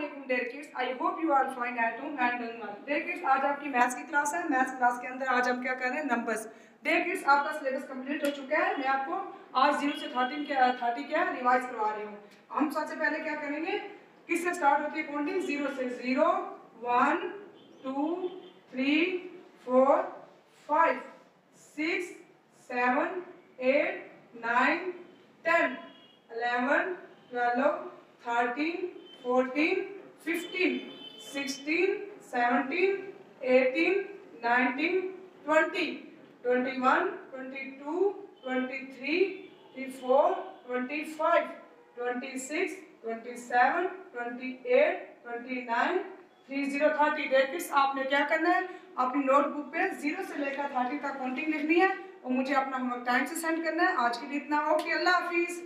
वालेकुम dear kids I hope you are fine at home and doing well dear kids आज आपकी maths की class है। Maths class के अंदर आज हम क्या कर रहे हैं? नंबर्स डियर किड्स आपका सिलेबस कंप्लीट हो चुका है। मैं आपको आज ज़ीरो से थर्टीन क्या थर्टी क्या रिवाइज करवा रही हूँ। हम सबसे पहले क्या करेंगे? किससे स्टार्ट होती है काउंटिंग ज़ीरो से zero one two three four five six seven eight nine ten eleven twelve thirteen fourteen fifteen sixteen seventeen eighteen nineteen twenty twenty one twenty two twenty three twenty four twenty five twenty six twenty seven twenty eight twenty nine three zero thirty देखिस आपने क्या करना है? अपनी notebook पे zero से लेकर thirty तक काउंटिंग लिखनी है और मुझे अपना होमवर्क टाइम से सेंड करना है। आज के लिए इतना। ओके अल्लाह हाफिज़।